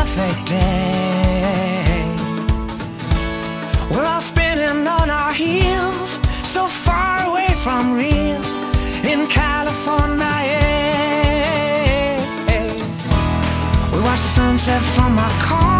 perfect day. We're all spinning on our heels, so far away from real in California. We watch the sunset from our car.